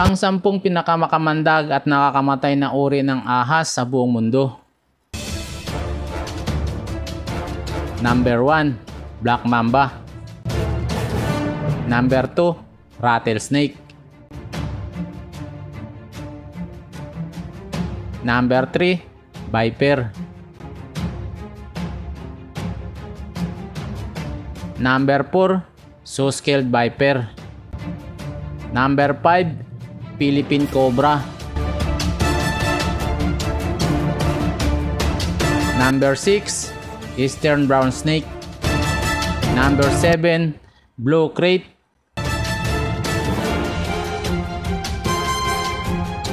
Ang sampung pinakamakamandag at nakakamatay na uri ng ahas sa buong mundo. Number 1, Black Mamba. Number 2, Rattlesnake. Number 3, Viper. Number 4, Soskeld Viper. Number 5, Philippine Cobra. Number 6, Eastern Brown Snake. Number 7, Blue Crate.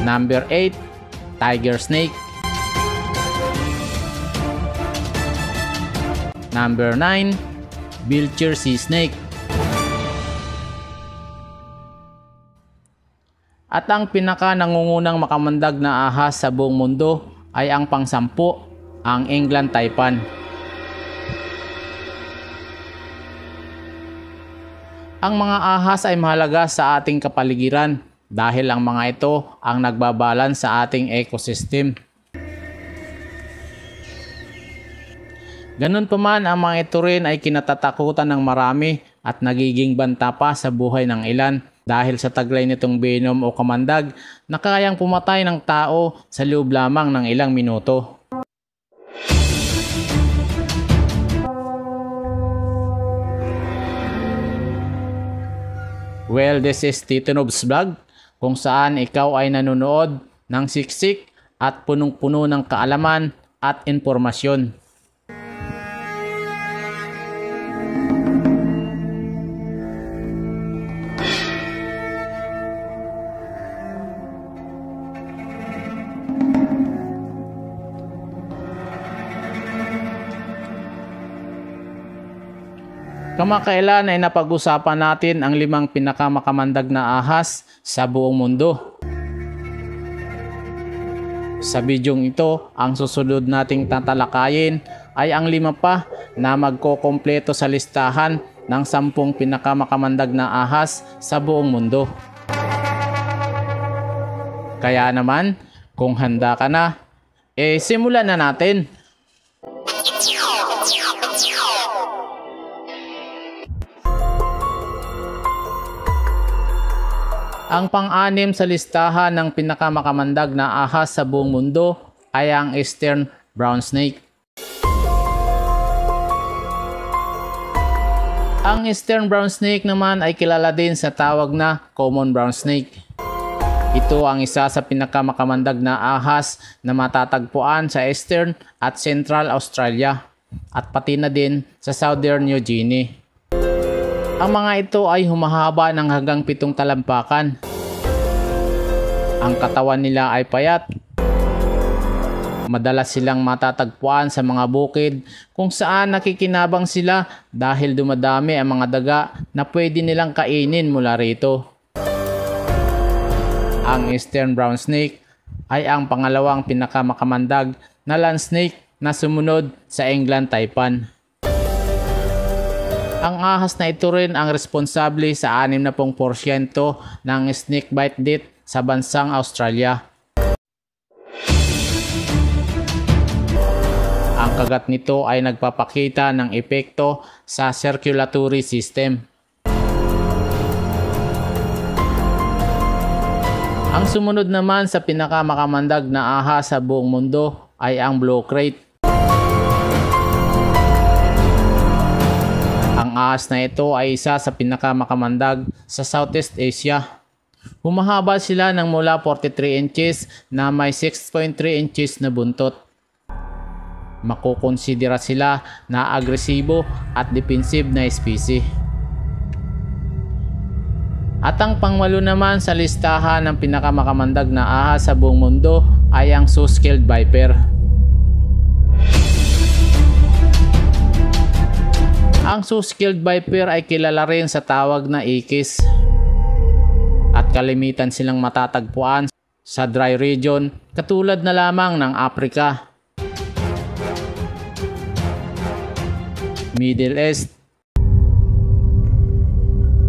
Number 8, Tiger Snake. Number 9, Bilcher Sea Snake. At ang pinaka nangungunang makamandag na ahas sa buong mundo ay ang pangsampu, ang England Taipan. Ang mga ahas ay mahalaga sa ating kapaligiran dahil ang mga ito ang nagbabalance sa ating ecosystem. Ganun pa man ang mga ito rin ay kinatatakutan ng marami at nagiging banta pa sa buhay ng ilan dahil sa taglay nitong venom o kamandag na kayang pumatay ng tao sa loob lamang ng ilang minuto. Well, this is Tito Nob's Vlog kung saan ikaw ay nanonood ng siksik at punong-puno ng kaalaman at informasyon. Kamakailan ay napag-usapan natin ang limang pinakamakamandag na ahas sa buong mundo. Sa bidyong ito, ang susunod nating tatalakayin ay ang lima pa na magkokompleto sa listahan ng sampung pinakamakamandag na ahas sa buong mundo. Kaya naman, kung handa ka na, eh simulan na natin. Ang pang-anim sa listahan ng pinakamakamandag na ahas sa buong mundo ay ang Eastern Brown Snake. Ang Eastern Brown Snake naman ay kilala din sa tawag na Common Brown Snake. Ito ang isa sa pinakamakamandag na ahas na matatagpuan sa Eastern at Central Australia at pati na din sa Southern New Guinea. Ang mga ito ay humahaba ng hanggang pitong talampakan. Ang katawan nila ay payat. Madalas silang matatagpuan sa mga bukid kung saan nakikinabang sila dahil dumadami ang mga daga na pwede nilang kainin mula rito. Ang Eastern Brown Snake ay ang pangalawang pinakamakamandag na land snake na sumunod sa England Taipan. Ang ahas na ito rin ang responsable sa 60% ng snake bite death sa bansang Australia. Ang kagat nito ay nagpapakita ng epekto sa circulatory system. Ang sumunod naman sa pinakamakamandag na ahas sa buong mundo ay ang blue crate. Ang ahas na ito ay isa sa pinakamakamandag sa Southeast Asia. Humahaba sila ng mula 43 inches na may 6.3 inches na buntot. Makukonsidera sila na agresibo at defensive na species. At ang pangwalo naman sa listahan ng pinakamakamandag na ahas sa buong mundo ay ang Soskeld Viper. Ang Soskeld Viper ay kilala rin sa tawag na ikis. At kalimitan silang matatagpuan sa dry region katulad na lamang ng Africa, Middle East,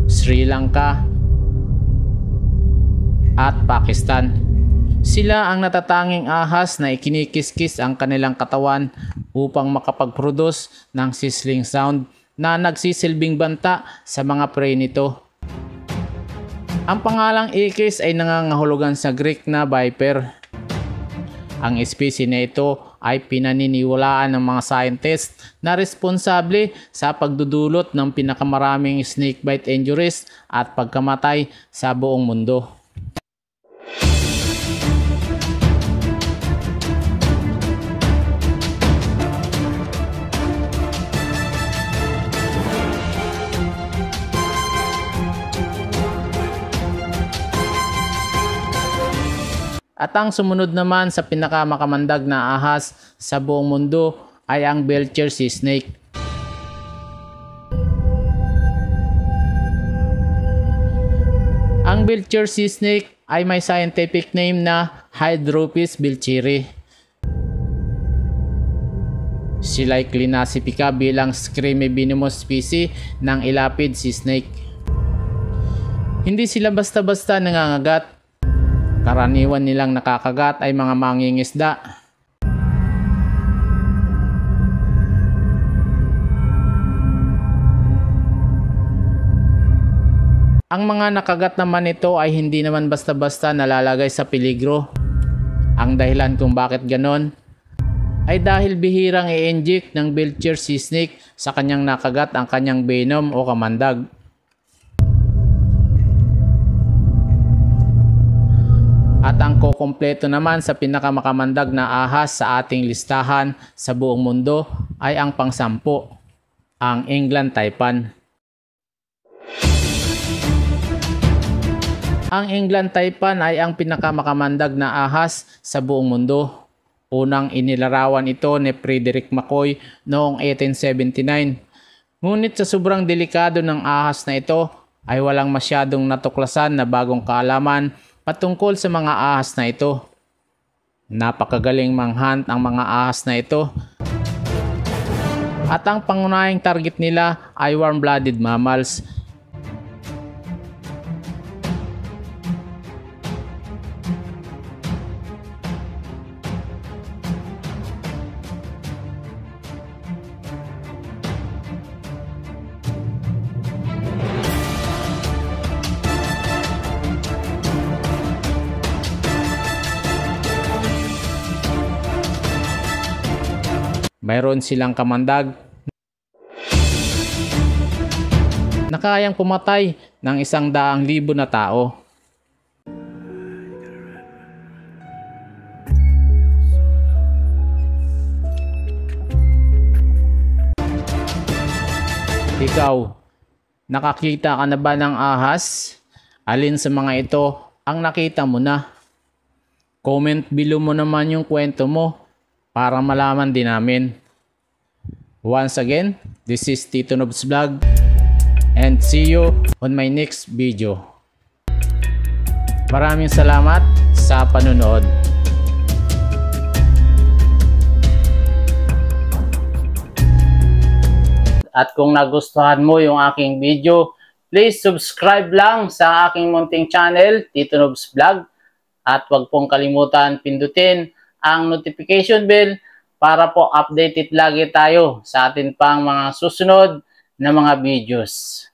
Sri Lanka, at Pakistan. Sila ang natatanging ahas na ikinikiskis ang kanilang katawan upang makapag-produce ng sizzling sound na nagsisilbing banta sa mga prey nito. Ang pangalang Ikis ay nangangahulugan sa Greek na viper. Ang espesye na ito ay pinaniniwalaan ng mga scientists na responsable sa pagdudulot ng pinakamaraming snakebite injuries at pagkamatay sa buong mundo. At ang sumunod naman sa pinakamakamandag na ahas sa buong mundo ay ang Belcher Sea Snake. Ang Belcher Sea Snake ay may scientific name na Hydropis belcheri. Sila ay klinasipika bilang Screamibinimous species ng Elapid Sea Snake. Hindi sila basta-basta nangangagat Karaniwan nilang nakakagat ay mga mangingisda. Ang mga nakagat naman nito ay hindi naman basta-basta nalalagay sa peligro. Ang dahilan kung bakit ganon ay dahil bihirang i-inject ng Belcher sea snake sa kanyang nakagat ang kanyang venom o kamandag. At ang kokompleto naman sa pinakamakamandag na ahas sa ating listahan sa buong mundo ay ang pangsampo, ang England Taipan. Ang England Taipan ay ang pinakamakamandag na ahas sa buong mundo. Unang inilarawan ito ni Frederick McCoy noong 1879. Ngunit sa sobrang delikado ng ahas na ito ay walang masyadong natuklasan na bagong kaalaman patungkol sa mga ahas na ito. Napakagaling manghunt ang mga ahas na ito. At ang pangunahing target nila ay warm-blooded mammals Mayroon silang kamandag na pumatay ng isang daang libo na tao. Ikaw, nakakita ka na ba ng ahas? Alin sa mga ito ang nakita mo na? Comment below mo naman yung kwento mo para malaman din namin. Once again, this is Tito Nobs Vlog and see you on my next video. Maraming salamat sa panunood. At kung nagustuhan mo yung aking video, please subscribe lang sa aking munting channel, Tito Nobs Vlog. At huwag pong kalimutan pindutin ang notification bell para po updated lagi tayo sa atin pang mga susunod na mga videos.